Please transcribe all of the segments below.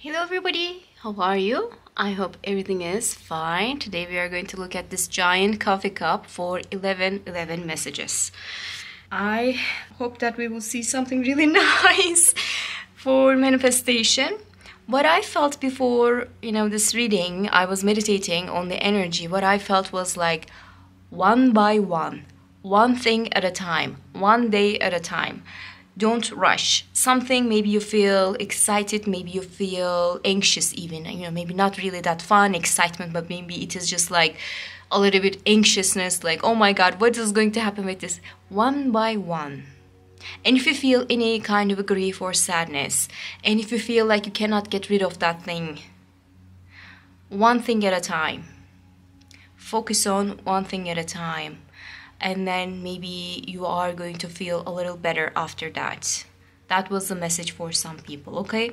Hello everybody, how are you? I hope everything is fine. Today we are going to look at this giant coffee cup for 1111 messages. I hope that we will see something really nice for manifestation. What I felt before, you know, this reading, I was meditating on the energy. What I felt was like one by one, one thing at a time, one day at a time don't rush. Something maybe you feel excited maybe you feel anxious even you know maybe not really that fun excitement but maybe it is just like a little bit anxiousness like oh my god what is going to happen with this? One by one. And if you feel any kind of grief or sadness and if you feel like you cannot get rid of that thing one thing at a time. Focus on one thing at a time and then maybe you are going to feel a little better after that. That was the message for some people, okay?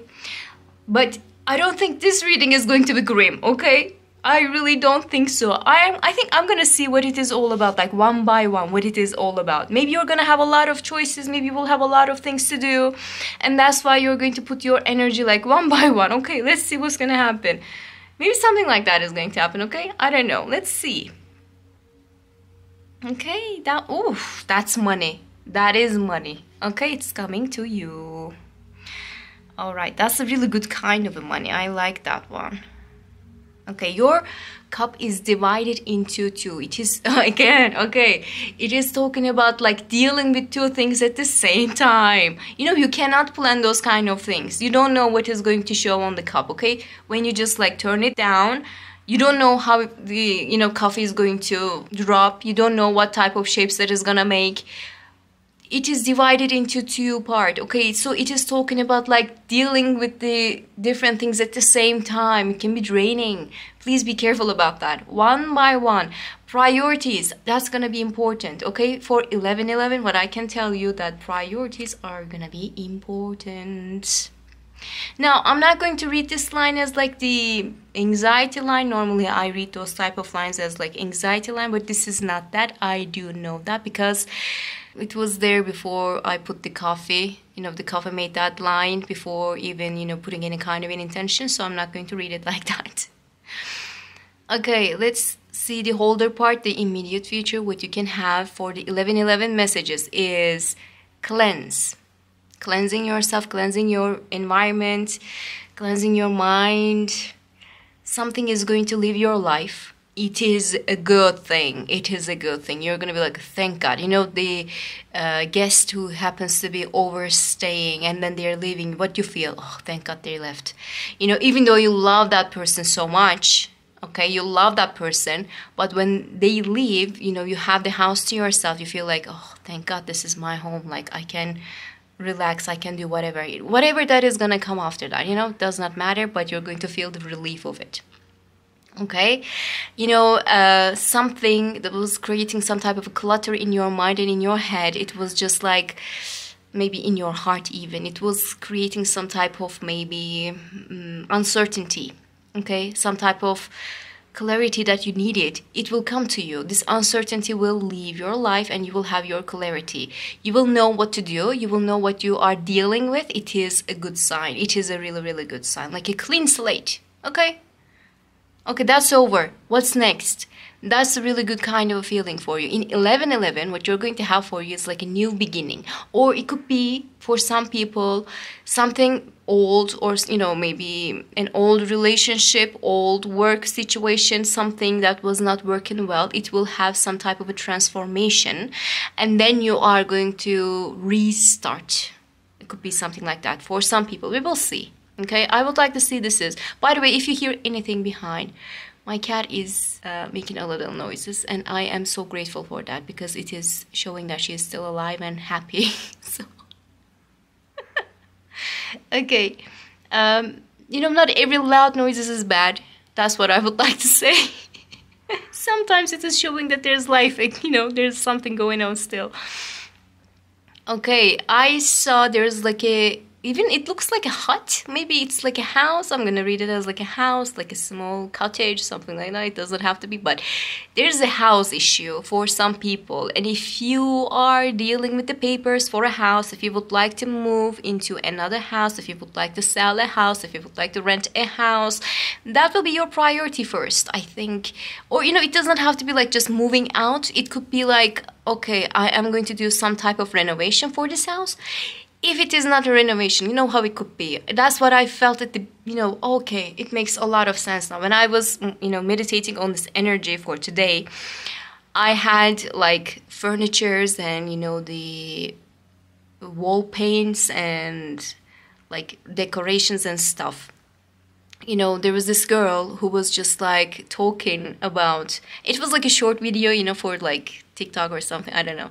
But I don't think this reading is going to be grim, okay? I really don't think so. I I think I'm gonna see what it is all about, like one by one, what it is all about. Maybe you're gonna have a lot of choices, maybe you will have a lot of things to do, and that's why you're going to put your energy like one by one. Okay, let's see what's gonna happen. Maybe something like that is going to happen, okay? I don't know. Let's see. Okay, that oof, that's money. That is money. Okay, it's coming to you. All right, that's a really good kind of money. I like that one. Okay, your cup is divided into two. It is again, okay. It is talking about like dealing with two things at the same time. You know, you cannot plan those kind of things. You don't know what is going to show on the cup, okay? When you just like turn it down, you don't know how the you know coffee is going to drop. You don't know what type of shapes that is gonna make. It is divided into two part okay? So it is talking about like dealing with the different things at the same time. It can be draining. Please be careful about that. One by one. Priorities. That's gonna be important okay? For 1111 what i can tell you that priorities are gonna be important now, I'm not going to read this line as like the anxiety line. Normally, I read those type of lines as like anxiety line, but this is not that. I do know that because it was there before I put the coffee. You know, the coffee made that line before even, you know, putting any kind of an intention, so I'm not going to read it like that. Okay, let's see the holder part, the immediate future. What you can have for the 1111 messages is cleanse cleansing yourself, cleansing your environment, cleansing your mind. Something is going to leave your life. It is a good thing. It is a good thing. You're going to be like, thank God. You know, the uh, guest who happens to be overstaying and then they're leaving, what you feel? Oh, thank God they left. You know, even though you love that person so much, okay you love that person but when they leave you know you have the house to yourself you feel like oh thank god this is my home like i can relax i can do whatever whatever that is gonna come after that you know does not matter but you're going to feel the relief of it. Okay? You know uh, something that was creating some type of clutter in your mind and in your head it was just like maybe in your heart even it was creating some type of maybe um, uncertainty. Okay? Some type of clarity that you needed, it will come to you. This uncertainty will leave your life and you will have your clarity. You will know what to do. You will know what you are dealing with. It is a good sign. It is a really, really good sign. Like a clean slate. Okay? Okay, that's over. What's next? That's a really good kind of a feeling for you. In 1111, what you're going to have for you is like a new beginning. Or it could be for some people something old or you know maybe an old relationship old work situation something that was not working well. It will have some type of a transformation. And then you are going to restart. It could be something like that for some people. We will see. Okay? I would like to see this is by the way if you hear anything behind my cat is uh, making a little noises and i am so grateful for that because it is showing that she is still alive and happy so. Okay um, you know not every loud noises is bad. That's what i would like to say. Sometimes it is showing that there's life and, you know there's something going on still. Okay i saw there's like a even it looks like a hut. Maybe it's like a house. I'm gonna read it as like a house like a small cottage something like that. It doesn't have to be but there's a house issue for some people. And if you are dealing with the papers for a house if you would like to move into another house if you would like to sell a house if you would like to rent a house that will be your priority first i think. Or you know it doesn't have to be like just moving out. It could be like okay i am going to do some type of renovation for this house if it is not a renovation, you know how it could be. That's what I felt at the, you know, okay, it makes a lot of sense now. When I was, mm, you know, meditating on this energy for today, I had like furnitures and, you know, the wall paints and like decorations and stuff. You know, there was this girl who was just like talking about it was like a short video, you know, for like TikTok or something, I don't know.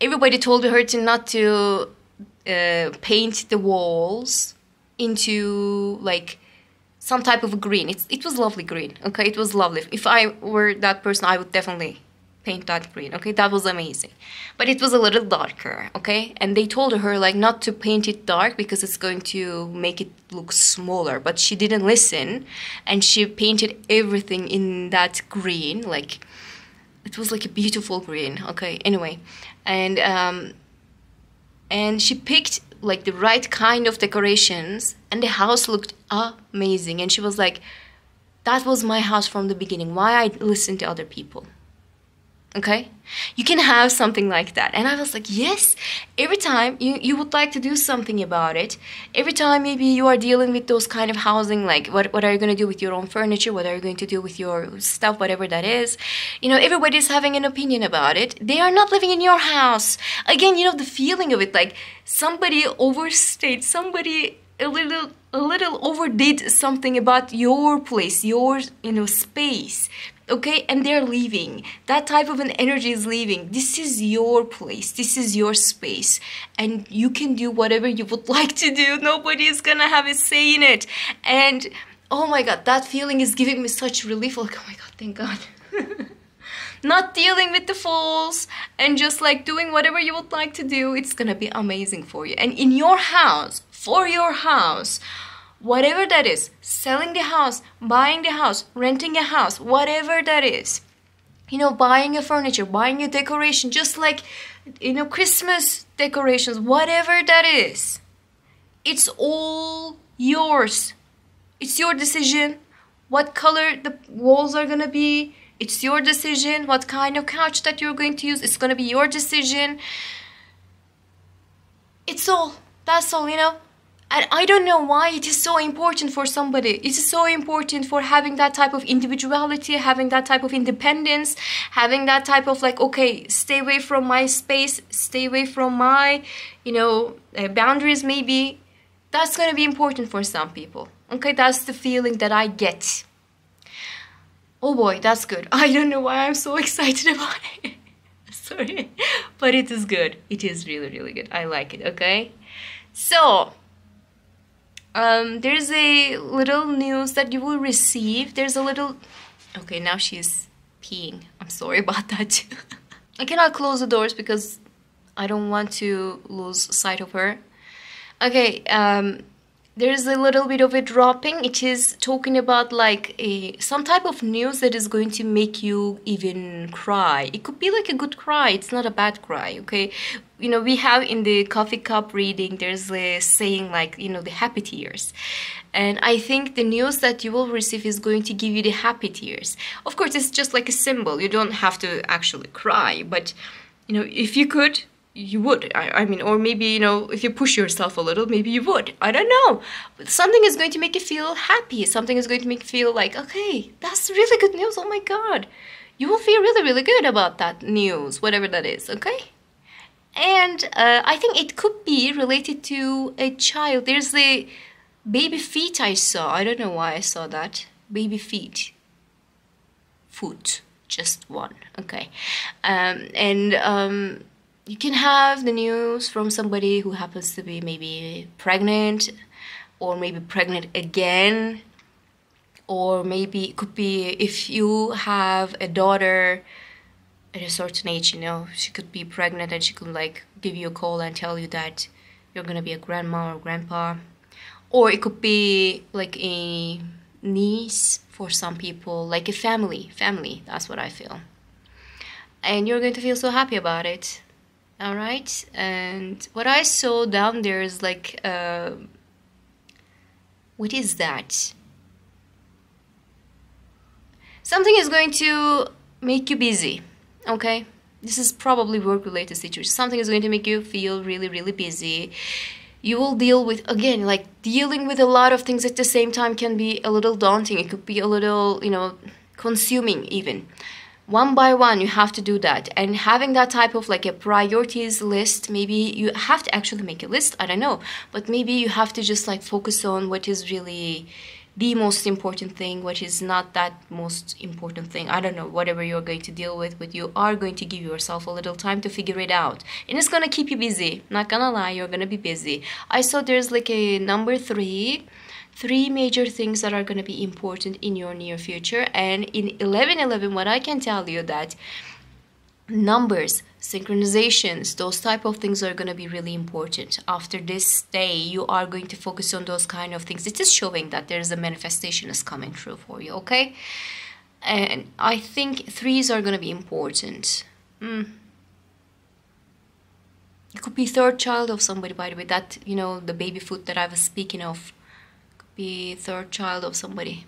Everybody told her to not to uh, paint the walls into like some type of green. It's, it was lovely green. Okay, it was lovely. If I were that person, I would definitely paint that green. Okay, that was amazing. But it was a little darker. Okay, and they told her like not to paint it dark because it's going to make it look smaller. But she didn't listen, and she painted everything in that green. Like it was like a beautiful green. Okay, anyway, and um, and she picked like the right kind of decorations and the house looked amazing. And she was like that was my house from the beginning. Why i listened to other people okay? You can have something like that. And i was like yes every time you, you would like to do something about it every time maybe you are dealing with those kind of housing like what, what are you going to do with your own furniture? What are you going to do with your stuff? Whatever that is. You know everybody's having an opinion about it. They are not living in your house. Again you know the feeling of it like somebody overstayed somebody a little a little overdid something about your place your you know space okay and they're leaving. That type of an energy is leaving. This is your place. This is your space. And you can do whatever you would like to do. Nobody is gonna have a say in it. And oh my god that feeling is giving me such relief. Like oh my god thank god. Not dealing with the fools and just like doing whatever you would like to do. It's gonna be amazing for you. And in your house for your house whatever that is, selling the house, buying the house, renting a house, whatever that is. You know, buying a furniture, buying a decoration, just like, you know, Christmas decorations, whatever that is. It's all yours. It's your decision what color the walls are gonna be. It's your decision what kind of couch that you're going to use. It's gonna be your decision. It's all. That's all, you know. And I don't know why it is so important for somebody. It is so important for having that type of individuality, having that type of independence, having that type of like, okay, stay away from my space, stay away from my, you know, uh, boundaries maybe. That's going to be important for some people. Okay, that's the feeling that I get. Oh boy, that's good. I don't know why I'm so excited about it. Sorry. But it is good. It is really, really good. I like it, okay? So, um, there's a little news that you will receive. There's a little... Okay, now she's peeing. I'm sorry about that. I cannot close the doors because I don't want to lose sight of her. Okay, um, there's a little bit of a dropping. It is talking about like a some type of news that is going to make you even cry. It could be like a good cry. It's not a bad cry, okay? You know, we have in the coffee cup reading, there's a saying like, you know, the happy tears. And I think the news that you will receive is going to give you the happy tears. Of course, it's just like a symbol. You don't have to actually cry, but you know, if you could, you would. I, I, mean or maybe you know if you push yourself a little maybe you would. I don't know. Something is going to make you feel happy. Something is going to make you feel like okay that's really good news. Oh my god. You will feel really really good about that news whatever that is okay? And uh, i think it could be related to a child. There's a baby feet i saw. I don't know why i saw that. Baby feet. Foot. Just one. Okay. Um, and um, you can have the news from somebody who happens to be maybe pregnant or maybe pregnant again or maybe it could be if you have a daughter at a certain age you know she could be pregnant and she could like give you a call and tell you that you're gonna be a grandma or grandpa. Or it could be like a niece for some people like a family family that's what i feel. And you're going to feel so happy about it all right and what i saw down there is like uh, what is that? Something is going to make you busy okay? This is probably work related situation. Something is going to make you feel really really busy. You will deal with again like dealing with a lot of things at the same time can be a little daunting. It could be a little you know consuming even one by one you have to do that and having that type of like a priorities list maybe you have to actually make a list i don't know but maybe you have to just like focus on what is really the most important thing, which is not that most important thing. I don't know, whatever you're going to deal with, but you are going to give yourself a little time to figure it out. And it's gonna keep you busy. Not gonna lie, you're gonna be busy. I saw there's like a number three three major things that are going to be important in your near future. And in 1111 what i can tell you that numbers synchronizations those type of things are going to be really important. After this day you are going to focus on those kind of things. It is showing that there's a manifestation is coming true for you okay? And i think threes are going to be important. Mm. it could be third child of somebody by the way. That you know the baby food that i was speaking of be third child of somebody.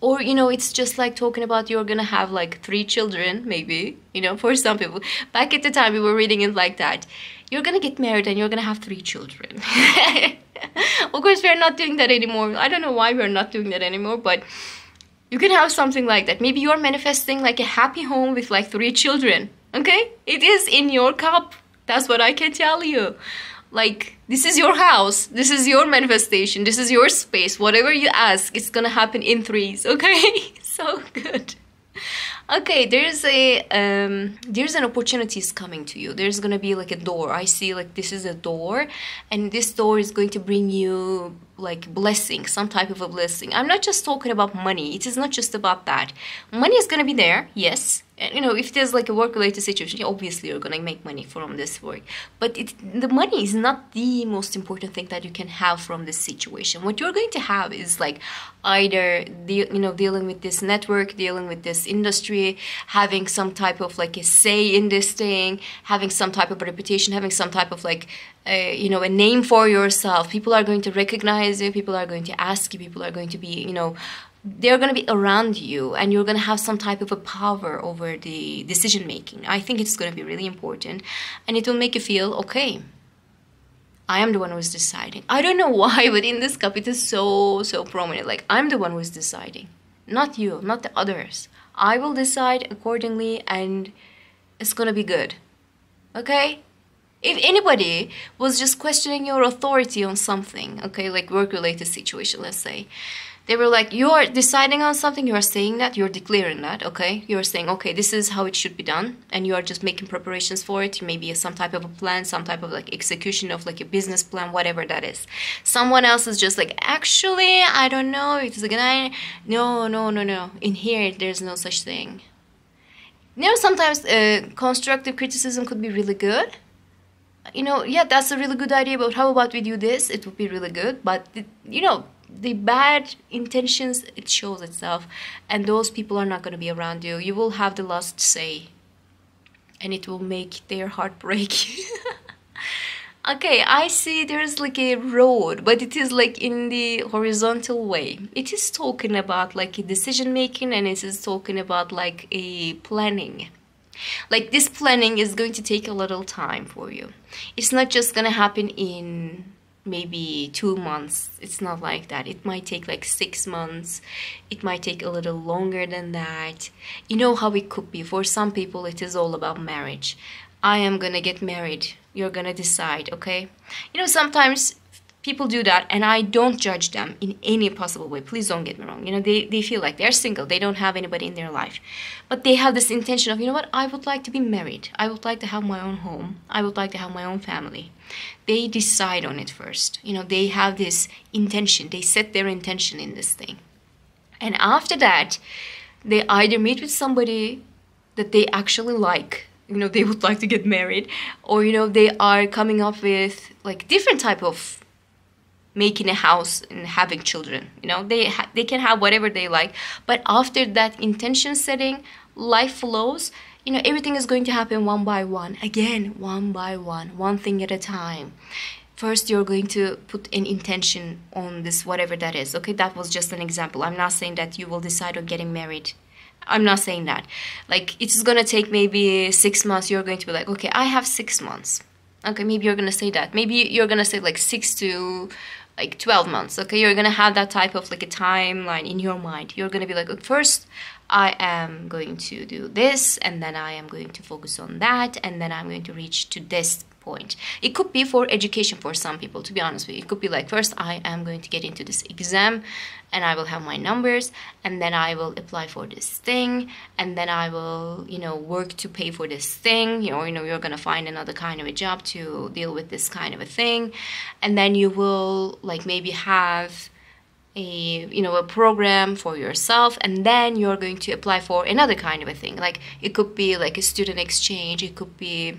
Or you know it's just like talking about you're gonna have like three children maybe you know for some people. Back at the time we were reading it like that. You're gonna get married and you're gonna have three children. Of course we're not doing that anymore. I don't know why we're not doing that anymore but you can have something like that. Maybe you're manifesting like a happy home with like three children okay? It is in your cup. That's what i can tell you like this is your house. This is your manifestation. This is your space. Whatever you ask it's gonna happen in threes okay? So good. Okay there's a um there's an opportunities coming to you. There's gonna be like a door. I see like this is a door and this door is going to bring you like blessing some type of a blessing. I'm not just talking about money. It is not just about that. Money is gonna be there yes. And, you know if there's like a work related situation obviously you're gonna make money from this work. But it, the money is not the most important thing that you can have from this situation. What you're going to have is like either the, you know dealing with this network dealing with this industry having some type of like a say in this thing having some type of reputation having some type of like you know a name for yourself. People are going to recognize you. People are going to ask you. People are going to be you know they're going to be around you and you're going to have some type of a power over the decision making. I think it's going to be really important and it will make you feel okay i am the one who's deciding. I don't know why but in this cup it is so so prominent. Like i'm the one who's deciding not you not the others. I will decide accordingly and it's going to be good. Okay if anybody was just questioning your authority on something okay like work related situation let's say they were like you are deciding on something you are saying that you're declaring that okay? You're saying okay this is how it should be done and you are just making preparations for it. Maybe some type of a plan some type of like execution of like a business plan whatever that is. Someone else is just like actually i don't know it's gonna no no no no. In here there's no such thing. You know sometimes uh, constructive criticism could be really good you know yeah that's a really good idea but how about we do this? It would be really good but you know the bad intentions it shows itself and those people are not going to be around you. You will have the last say and it will make their heart break. Okay i see there's like a road but it is like in the horizontal way. It is talking about like a decision making and it is talking about like a planning like this planning is going to take a little time for you it's not just gonna happen in maybe two months. It's not like that. It might take like six months. It might take a little longer than that. You know how it could be. For some people, it is all about marriage. I am gonna get married. You're gonna decide, okay? You know, sometimes people do that and i don't judge them in any possible way. Please don't get me wrong. You know they, they feel like they're single. They don't have anybody in their life. But they have this intention of you know what? I would like to be married. I would like to have my own home. I would like to have my own family. They decide on it first. You know they have this intention. They set their intention in this thing. And after that they either meet with somebody that they actually like you know they would like to get married or you know they are coming up with like different type of making a house and having children you know? They ha- they can have whatever they like but after that intention setting life flows you know everything is going to happen one by one again one by one one thing at a time. First you're going to put an intention on this whatever that is okay? That was just an example. I'm not saying that you will decide on getting married. I'm not saying that. Like it's gonna take maybe six months you're going to be like okay i have six months. Okay maybe you're gonna say that. Maybe you're gonna say like six to like 12 months. Okay you're gonna have that type of like a timeline in your mind. You're gonna be like first i am going to do this and then i am going to focus on that and then i'm going to reach to this point. It could be for education for some people, to be honest with you. It could be like, first, I am going to get into this exam and I will have my numbers, and then I will apply for this thing, and then I will, you know, work to pay for this thing. You know, you know, you're gonna find another kind of a job to deal with this kind of a thing, and then you will like maybe have a you know a program for yourself and then you're going to apply for another kind of a thing like it could be like a student exchange it could be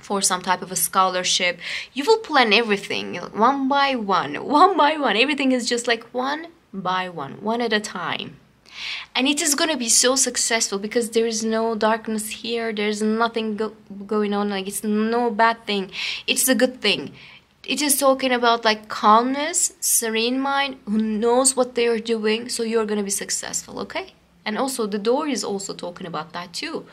for some type of a scholarship you will plan everything one by one one by one. Everything is just like one by one one at a time. And it is going to be so successful because there is no darkness here there's nothing go- going on like it's no bad thing. It's a good thing. It is talking about like calmness serene mind who knows what they are doing so you're going to be successful okay? And also the door is also talking about that too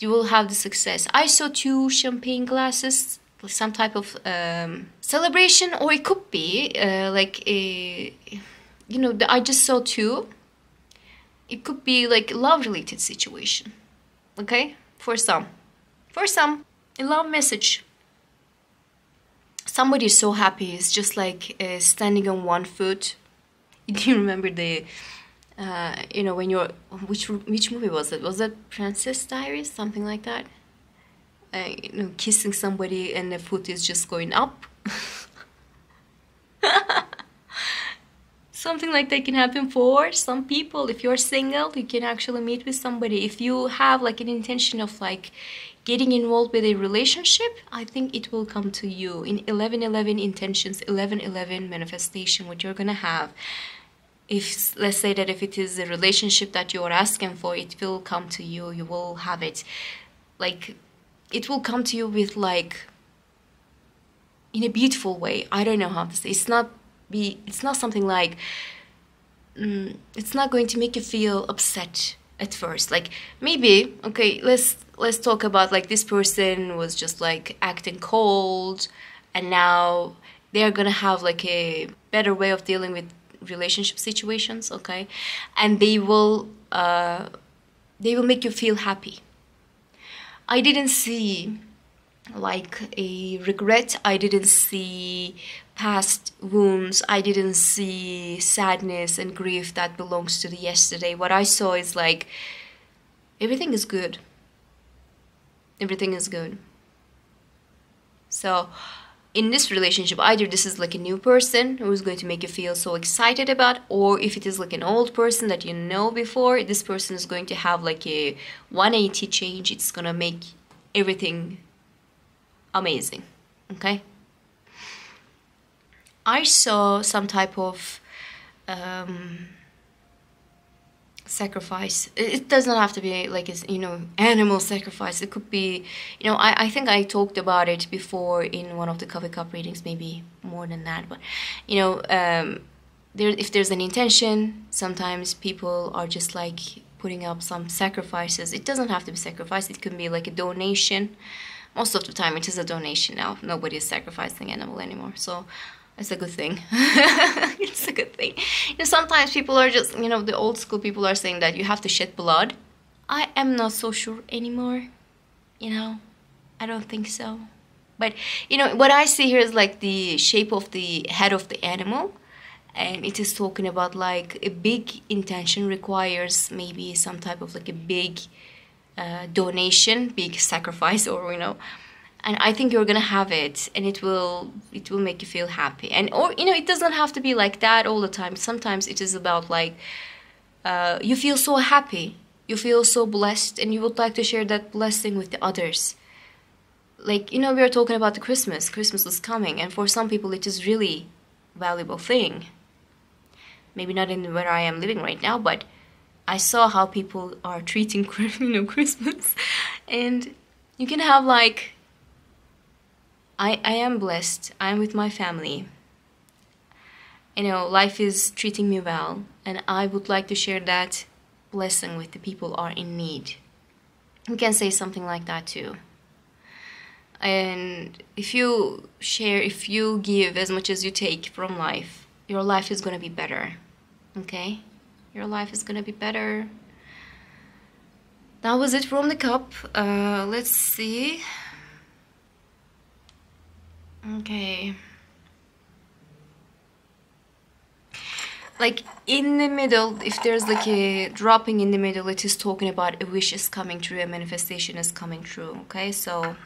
you will have the success. I saw two champagne glasses, some type of um, celebration, or it could be uh, like a, you know, I just saw two. It could be like love related situation, okay? For some, for some, a love message. Somebody is so happy, it's just like uh, standing on one foot. Do you remember the uh, you know, when you're which which movie was it? Was it Princess Diaries, something like that? Uh, you know, kissing somebody and the foot is just going up. something like that can happen for some people. If you're single, you can actually meet with somebody. If you have like an intention of like getting involved with a relationship, I think it will come to you in 1111 intentions, 1111 manifestation, what you're gonna have if let's say that if it is a relationship that you're asking for it will come to you you will have it. Like it will come to you with like in a beautiful way. I don't know how to say. It's not be it's not something like mm, it's not going to make you feel upset at first. Like maybe okay let's let's talk about like this person was just like acting cold and now they're gonna have like a better way of dealing with relationship situations okay? And they will uh, they will make you feel happy. I didn't see like a regret. I didn't see past wounds. I didn't see sadness and grief that belongs to the yesterday. What i saw is like everything is good. Everything is good. So in this relationship either this is like a new person who's going to make you feel so excited about or if it is like an old person that you know before this person is going to have like a 180 change. It's to make everything amazing okay? I saw some type of um, sacrifice. It doesn't have to be like it's you know animal sacrifice. It could be you know I, I think i talked about it before in one of the coffee cup readings maybe more than that but you know um, there if there's an intention sometimes people are just like putting up some sacrifices. It doesn't have to be sacrifice. It can be like a donation. Most of the time it is a donation now. Nobody is sacrificing animal anymore. So it's a good thing. it's a good thing. You know, sometimes people are just, you know, the old school people are saying that you have to shed blood. I am not so sure anymore. You know, I don't think so. But, you know, what I see here is like the shape of the head of the animal. And it is talking about like a big intention requires maybe some type of like a big uh, donation, big sacrifice, or, you know, and i think you're gonna have it and it will it will make you feel happy. And or you know it doesn't have to be like that all the time. Sometimes it is about like uh, you feel so happy. You feel so blessed and you would like to share that blessing with the others. Like you know we are talking about the christmas. Christmas is coming and for some people it is really valuable thing. Maybe not in where i am living right now but i saw how people are treating you know christmas. And you can have like i i am blessed. I'm with my family. You know life is treating me well and i would like to share that blessing with the people are in need. You can say something like that too. And if you share if you give as much as you take from life your life is going to be better okay? Your life is going to be better. That was it from the cup. Uh, let's see okay. Like in the middle if there's like a dropping in the middle it is talking about a wish is coming true a manifestation is coming true okay? So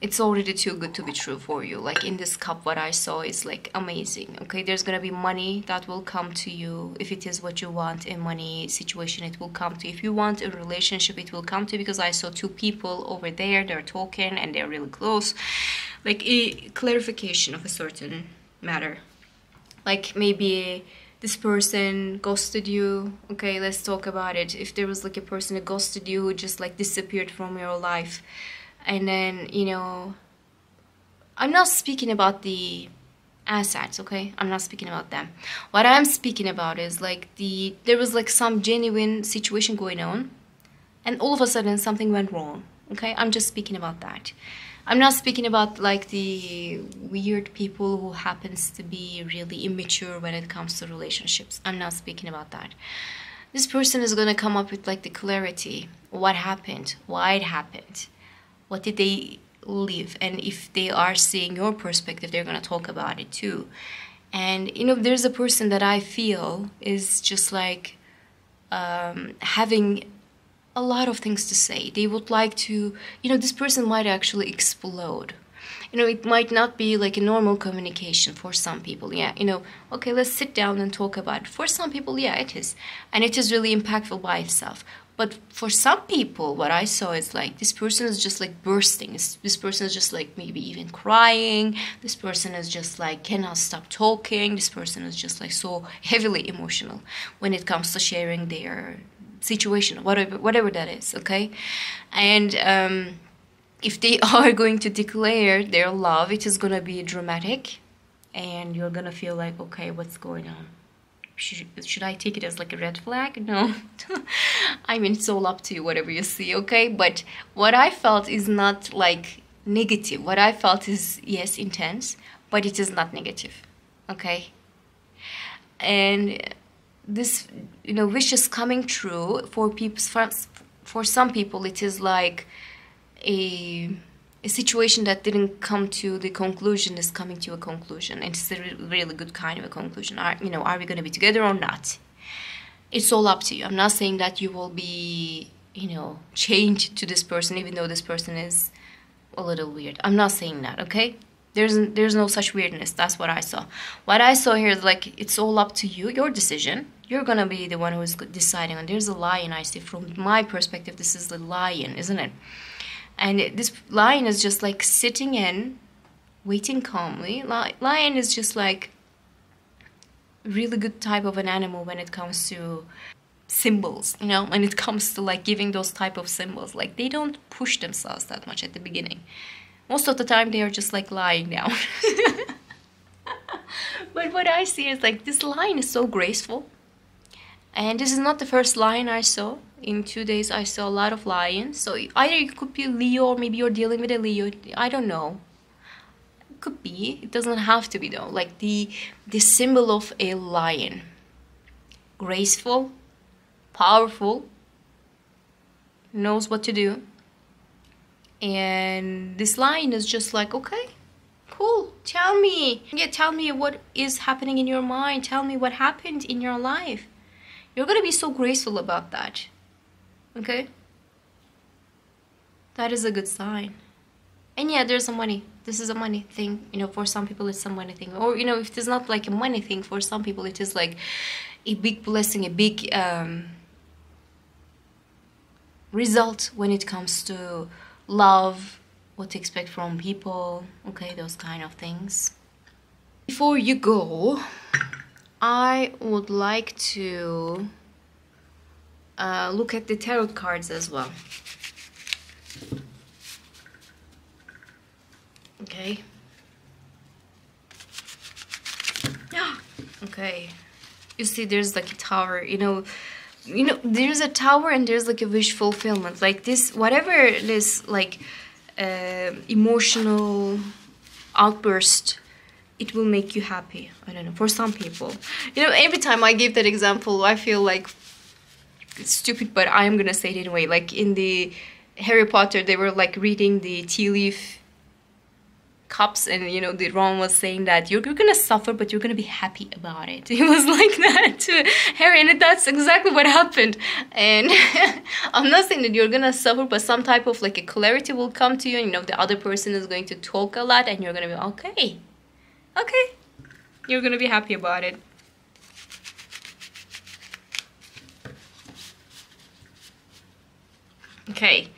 it's already too good to be true for you. Like in this cup what i saw is like amazing okay? There's gonna be money that will come to you. If it is what you want a money situation it will come to if you want a relationship it will come to you because i saw two people over there they're talking and they're really close. Like a clarification of a certain matter. Like maybe this person ghosted you okay? Let's talk about it. If there was like a person that ghosted you who just like disappeared from your life and then you know i'm not speaking about the assets okay? I'm not speaking about them. What i'm speaking about is like the there was like some genuine situation going on and all of a sudden something went wrong okay? I'm just speaking about that. I'm not speaking about like the weird people who happens to be really immature when it comes to relationships. I'm not speaking about that. This person is going to come up with like the clarity. What happened? Why it happened what did they live? And if they are seeing your perspective they're going to talk about it too. And you know there's a person that i feel is just like um, having a lot of things to say. They would like to you know this person might actually explode. You know it might not be like a normal communication for some people yeah. You know okay let's sit down and talk about it. For some people yeah it is. And it is really impactful by itself but for some people, what I saw is like this person is just like bursting. This person is just like maybe even crying. This person is just like cannot stop talking. This person is just like so heavily emotional when it comes to sharing their situation, whatever whatever that is. Okay, and um, if they are going to declare their love, it is gonna be dramatic, and you're gonna feel like okay, what's going on? Should, should I take it as like a red flag? No. I mean, it's all up to you, whatever you see, okay? But what I felt is not like negative. What I felt is, yes, intense, but it is not negative, okay? And this, you know, wish is coming true for people, for, for some people, it is like a a situation that didn't come to the conclusion is coming to a conclusion. And it's a really good kind of a conclusion. Are you know are we going to be together or not? It's all up to you. I'm not saying that you will be you know changed to this person even though this person is a little weird. I'm not saying that okay? There's there's no such weirdness. That's what i saw. What i saw here is like it's all up to you your decision. You're gonna be the one who's deciding. And there's a lion i see. From my perspective this is the lion isn't it and it, this lion is just like sitting in waiting calmly. Lion is just like really good type of an animal when it comes to symbols you know? When it comes to like giving those type of symbols. Like they don't push themselves that much at the beginning. Most of the time they are just like lying down. But what i see is like this lion is so graceful. And this is not the first lion i saw in two days I saw a lot of lions. So either it could be Leo or maybe you're dealing with a Leo. I don't know. It could be. It doesn't have to be though. Like the the symbol of a lion. Graceful, powerful, knows what to do. And this lion is just like, okay, cool. Tell me. Yeah, tell me what is happening in your mind. Tell me what happened in your life. You're gonna be so graceful about that okay? That is a good sign. And yeah there's a money. This is a money thing you know for some people it's a money thing. Or you know if it's not like a money thing for some people it is like a big blessing a big um result when it comes to love, what to expect from people, okay, those kind of things. Before you go, I would like to uh, look at the tarot cards as well. Okay. Yeah. Okay. You see, there's like a tower, you know, you know, there's a tower and there's like a wish fulfillment. Like this, whatever this like uh, emotional outburst it will make you happy. I don't know, for some people. You know, every time I give that example, I feel like stupid, but I am gonna say it anyway. Like in the Harry Potter, they were like reading the tea leaf cups and you know the Ron was saying that you're, you're gonna suffer but you're gonna be happy about it. It was like that to Harry and that's exactly what happened. And I'm not saying that you're gonna suffer but some type of like a clarity will come to you and you know the other person is going to talk a lot and you're gonna be okay. Okay. You're gonna be happy about it okay.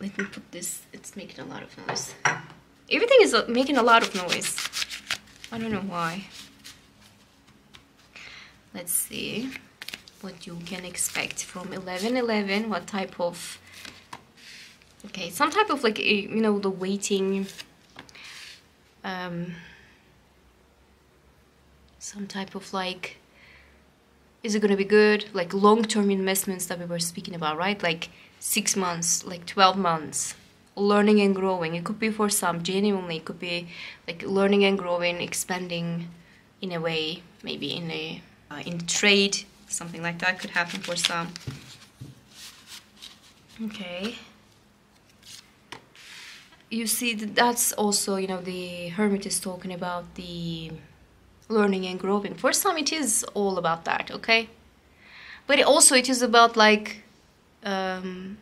Let me put this it's making a lot of noise. Everything is uh, making a lot of noise. I don't know why. Let's see what you can expect from 1111 what type of okay some type of like you know the waiting um some type of like is it going to be good? Like long-term investments that we were speaking about right? Like six months like 12 months learning and growing it could be for some genuinely it could be like learning and growing expanding in a way maybe in a uh, in trade something like that could happen for some okay you see that's also you know the hermit is talking about the learning and growing. For some, it is all about that, okay? But also, it is about like um,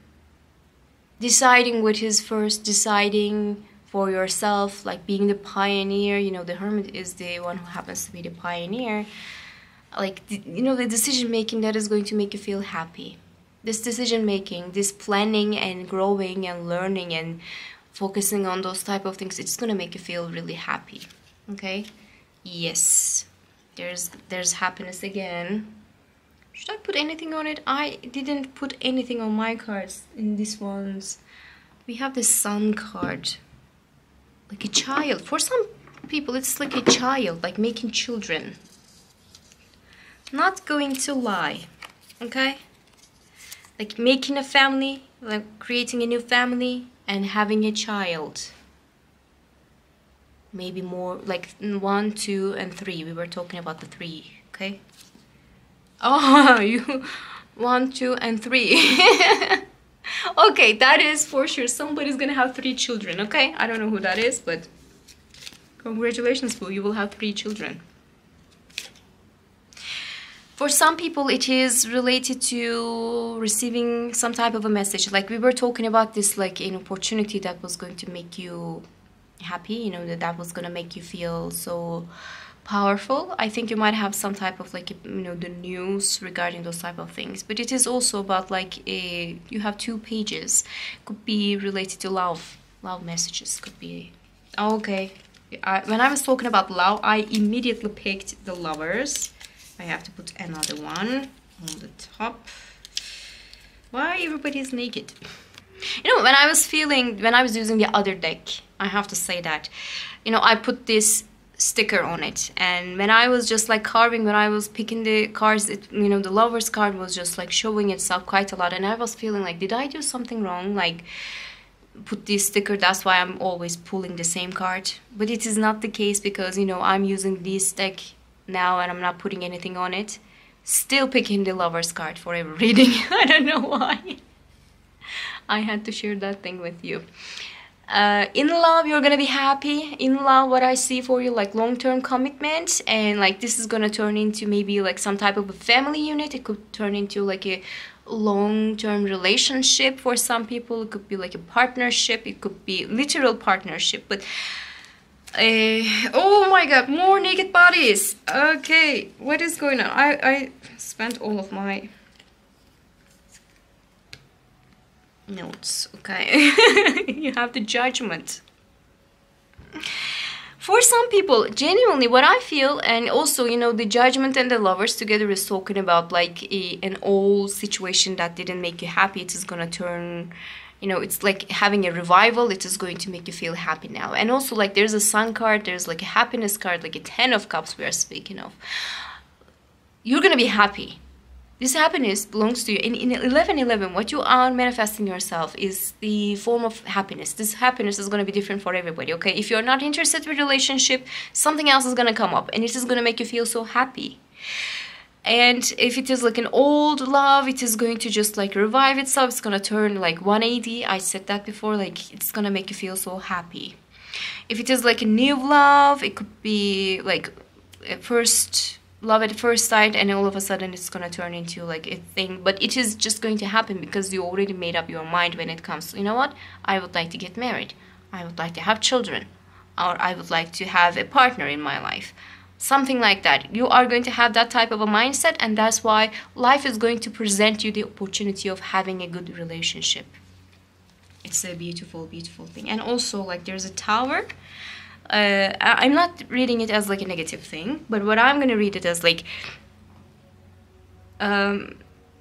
deciding what is first, deciding for yourself, like being the pioneer. You know, the hermit is the one who happens to be the pioneer. Like, you know, the decision making that is going to make you feel happy. This decision making, this planning and growing and learning and focusing on those type of things, it's going to make you feel really happy, okay? yes there's there's happiness again should I put anything on it? I didn't put anything on my cards in these ones. We have the sun card. Like a child. For some people it's like a child like making children. Not going to lie okay? Like making a family like creating a new family and having a child. Maybe more like one two and three. We were talking about the three okay oh you one two and three. Okay that is for sure. Somebody's gonna have three children okay? I don't know who that is but congratulations boo. You will have three children. For some people it is related to receiving some type of a message. Like we were talking about this like an opportunity that was going to make you happy you know that that was gonna make you feel so powerful. I think you might have some type of like you know the news regarding those type of things but it is also about like a you have two pages. Could be related to love. Love messages could be oh, okay. I, when i was talking about love i immediately picked the lovers. I have to put another one on the top. Why everybody is naked? You know when i was feeling when i was using the other deck I have to say that. You know, I put this sticker on it. And when I was just like carving when I was picking the cards it, you know the lover's card was just like showing itself quite a lot. And I was feeling like did I do something wrong? Like put this sticker that's why I'm always pulling the same card. But it is not the case because you know I'm using this deck now and I'm not putting anything on it. Still picking the lover's card for every reading. I don't know why. I had to share that thing with you uh, in love you're gonna be happy. In love what i see for you like long-term commitment. And like this is gonna turn into maybe like some type of a family unit. It could turn into like a long-term relationship for some people. It could be like a partnership. It could be literal partnership. But uh, oh my god more naked bodies. Okay what is going on? I i spent all of my notes okay. You have the judgment. For some people genuinely what i feel and also you know the judgment and the lovers together is talking about like a, an old situation that didn't make you happy. It is gonna turn you know it's like having a revival. It is going to make you feel happy now. And also like there's a sun card there's like a happiness card like a ten of cups we are speaking of. You're gonna be happy this happiness belongs to you. In, in 1111, what you are manifesting yourself is the form of happiness. This happiness is going to be different for everybody, okay? If you're not interested with relationship, something else is going to come up and it is going to make you feel so happy. And if it is like an old love, it is going to just like revive itself. It's going to turn like 180. I said that before, like it's going to make you feel so happy. If it is like a new love, it could be like first love at first sight and all of a sudden it's to turn into like a thing. But it is just going to happen because you already made up your mind when it comes. You know what? I would like to get married. I would like to have children. Or i would like to have a partner in my life. Something like that. You are going to have that type of a mindset and that's why life is going to present you the opportunity of having a good relationship. It's a beautiful beautiful thing. And also like there's a tower uh, I'm not reading it as like a negative thing, but what I'm gonna read it as like um,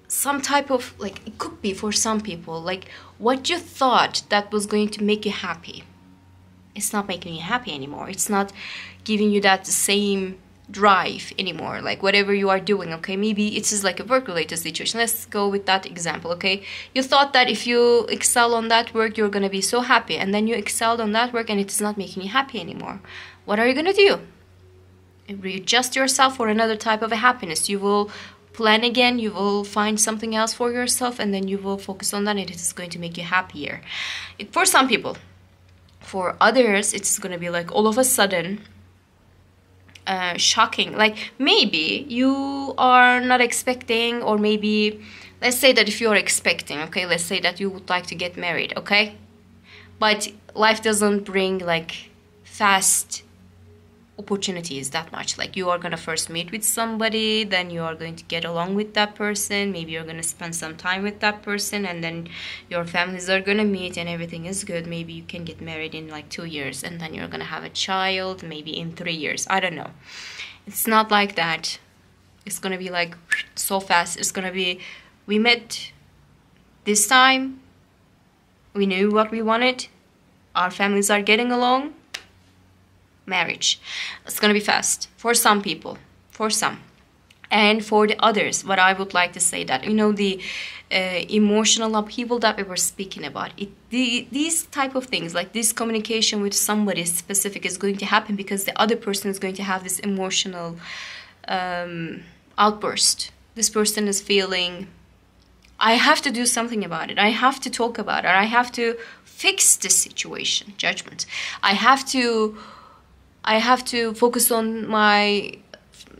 some type of like it could be for some people like what you thought that was going to make you happy. It's not making you happy anymore. It's not giving you that same drive anymore like whatever you are doing okay? Maybe it is just like a work related situation. Let's go with that example okay? You thought that if you excel on that work you're gonna be so happy and then you excelled on that work and it is not making you happy anymore. What are you gonna do? Readjust yourself for another type of a happiness. You will plan again you will find something else for yourself and then you will focus on that and it is going to make you happier. It, for some people for others it's going to be like all of a sudden uh, shocking. Like maybe you are not expecting, or maybe let's say that if you're expecting, okay, let's say that you would like to get married, okay, but life doesn't bring like fast opportunities that much. Like you are going to first meet with somebody then you are going to get along with that person maybe you're going to spend some time with that person and then your families are going to meet and everything is good. Maybe you can get married in like 2 years and then you're going to have a child maybe in 3 years. I don't know. It's not like that. It's going to be like so fast. It's going to be we met this time. We knew what we wanted. Our families are getting along marriage. It's going to be fast for some people, for some. And for the others, what I would like to say that, you know, the uh, emotional upheaval that we were speaking about, it, the, these type of things, like this communication with somebody specific is going to happen because the other person is going to have this emotional um, outburst. This person is feeling I have to do something about it. I have to talk about it. I have to fix this situation. Judgment. I have to I have to focus on my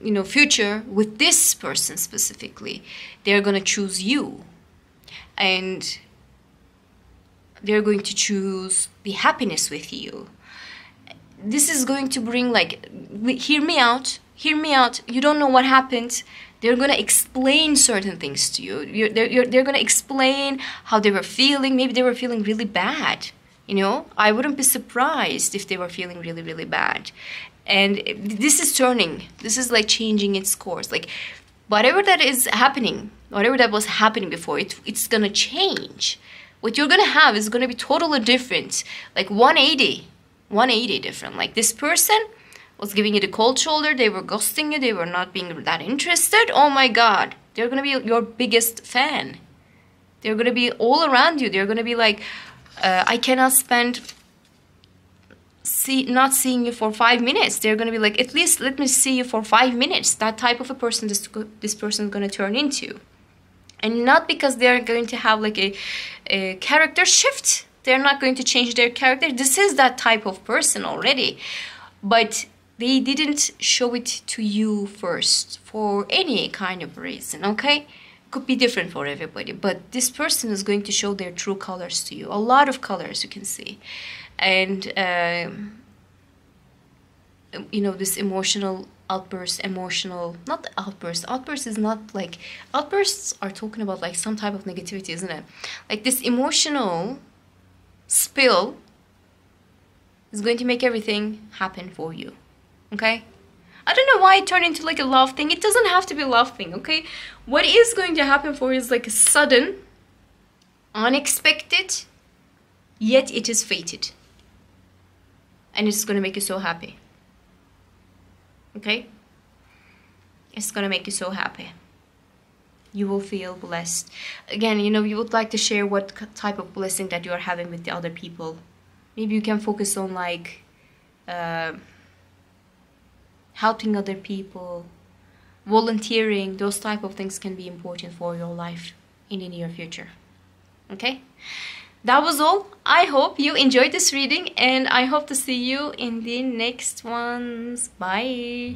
you know future with this person specifically. They're going to choose you. And they're going to choose the happiness with you. This is going to bring like hear me out. Hear me out. You don't know what happened they're going to explain certain things to you. You're, they're, you're, they're going to explain how they were feeling. Maybe they were feeling really bad you know i wouldn't be surprised if they were feeling really really bad. And this is turning. This is like changing its course. Like whatever that is happening whatever that was happening before it, it's gonna change. What you're gonna have is gonna be totally different. Like 180 180 different. Like this person was giving you the cold shoulder. They were ghosting you. They were not being that interested. Oh my god. They're gonna be your biggest fan. They're gonna be all around you. They're gonna be like uh, I cannot spend see not seeing you for five minutes. They're gonna be like, at least let me see you for five minutes. That type of a person this this person is gonna turn into, and not because they're going to have like a, a character shift. They're not going to change their character. This is that type of person already, but they didn't show it to you first for any kind of reason. Okay could be different for everybody but this person is going to show their true colors to you a lot of colors you can see. And um, you know this emotional outburst emotional not outburst outburst is not like outbursts are talking about like some type of negativity isn't it? Like this emotional spill is going to make everything happen for you okay I don't know why it turned into like a love thing. It doesn't have to be a love thing, okay? What is going to happen for you is like a sudden, unexpected, yet it is fated. And it's going to make you so happy. Okay? It's going to make you so happy. You will feel blessed. Again, you know, you would like to share what type of blessing that you are having with the other people. Maybe you can focus on like uh, helping other people, volunteering. Those type of things can be important for your life in the near future. Okay? that was all i hope you enjoyed this reading and i hope to see you in the next ones bye